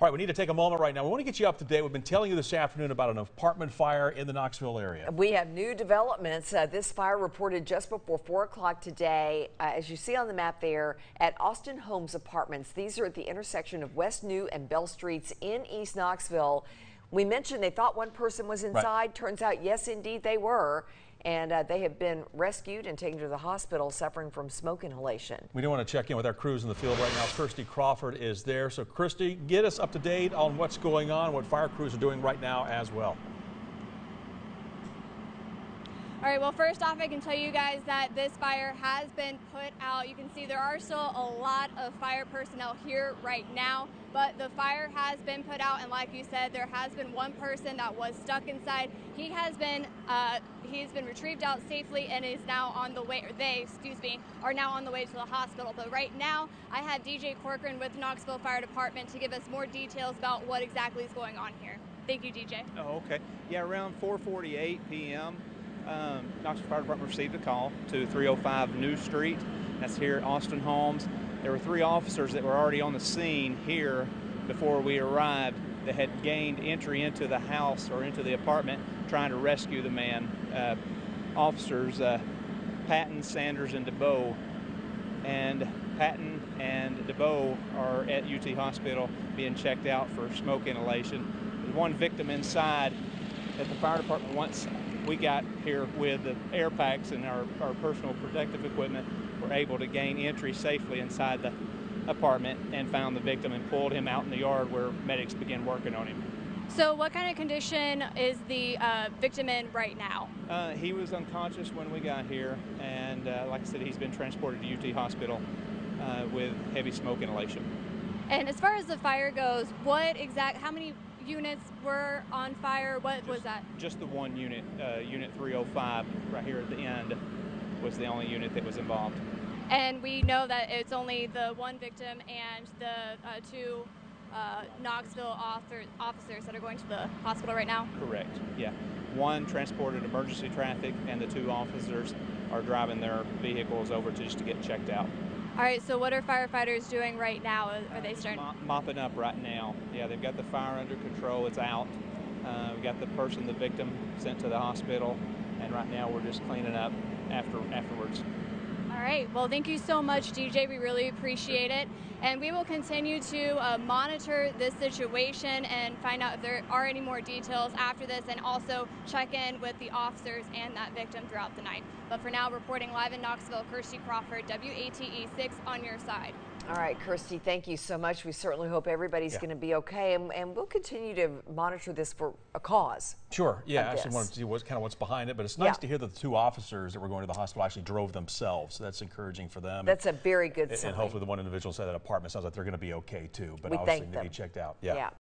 All right, we need to take a moment right now. We want to get you up to date. We've been telling you this afternoon about an apartment fire in the Knoxville area. We have new developments. Uh, this fire reported just before 4 o'clock today, uh, as you see on the map there, at Austin Homes Apartments. These are at the intersection of West New and Bell Streets in East Knoxville. We mentioned they thought one person was inside. Right. Turns out, yes, indeed, they were and uh, they have been rescued and taken to the hospital suffering from smoke inhalation. We do want to check in with our crews in the field right now. Kirsty Crawford is there. So, Kirsty, get us up to date on what's going on, what fire crews are doing right now as well. All right, well, first off, I can tell you guys that this fire has been put out. You can see there are still a lot of fire personnel here right now, but the fire has been put out, and like you said, there has been one person that was stuck inside. He has been uh, he's been retrieved out safely and is now on the way, or they, excuse me, are now on the way to the hospital. But right now, I have DJ Corcoran with Knoxville Fire Department to give us more details about what exactly is going on here. Thank you, DJ. Oh, okay. Yeah, around 4:48 p.m um, Knoxville Fire Department received a call to 305 New Street. That's here at Austin Homes. There were three officers that were already on the scene here before we arrived that had gained entry into the house or into the apartment trying to rescue the man. Uh, officers uh, Patton, Sanders, and DeBow. And Patton and DeBow are at UT Hospital being checked out for smoke inhalation. There's one victim inside that the fire department once we got here with the air packs and our, our personal protective equipment were able to gain entry safely inside the apartment and found the victim and pulled him out in the yard where medics began working on him. So what kind of condition is the uh, victim in right now? Uh, he was unconscious when we got here and uh, like I said he's been transported to UT Hospital uh, with heavy smoke inhalation. And as far as the fire goes, what exact, how many units were on fire? What just, was that? Just the one unit, uh, Unit 305, right here at the end, was the only unit that was involved. And we know that it's only the one victim and the uh, two uh, Knoxville author, officers that are going to the hospital right now? Correct, yeah. One transported emergency traffic, and the two officers are driving their vehicles over to just to get checked out. All right, so what are firefighters doing right now? Are they starting? mopping up right now. Yeah, they've got the fire under control. It's out. Uh, we got the person, the victim, sent to the hospital, and right now we're just cleaning up after afterwards. All right. Well, thank you so much, DJ. We really appreciate it. And we will continue to uh, monitor this situation and find out if there are any more details after this and also check in with the officers and that victim throughout the night. But for now, reporting live in Knoxville, Kirsty Crawford, WATE 6 on your side. All right, Kirsty, thank you so much. We certainly hope everybody's yeah. going to be okay, and, and, we'll continue to monitor this for a cause. Sure, yeah, I actually wanted to see what's kind of what's behind it, but it's nice yeah. to hear that the two officers that were going to the hospital actually drove themselves, so that's encouraging for them. That's a very good and, sign. And hopefully the one individual said that apartment sounds like they're going to be okay too, but we obviously need to be checked out. Yeah. yeah.